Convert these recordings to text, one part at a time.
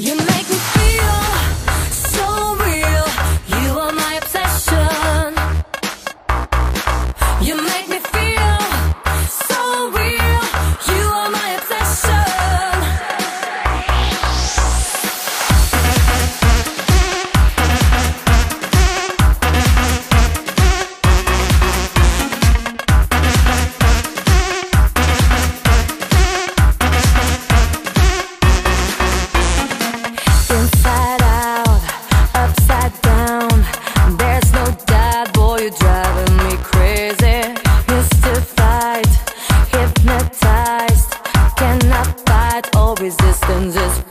You make resistance is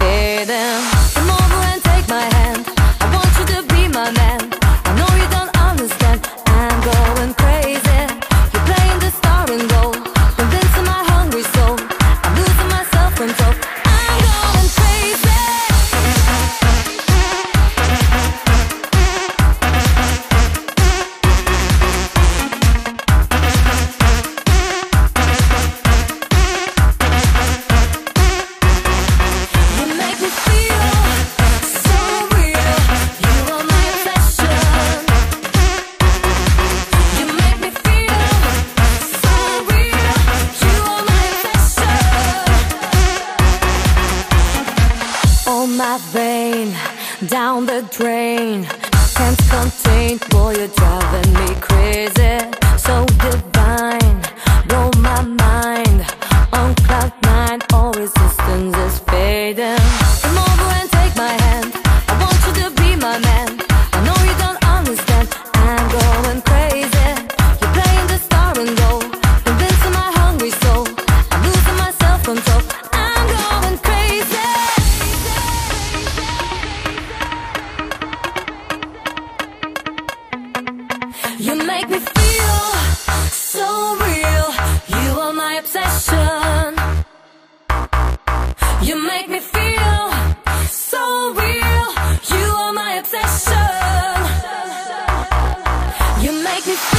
down the drain. I can't contain, boy, you're driving me crazy. So divine. me feel so real. You are my obsession. You make me feel so real. You are my obsession. You make me feel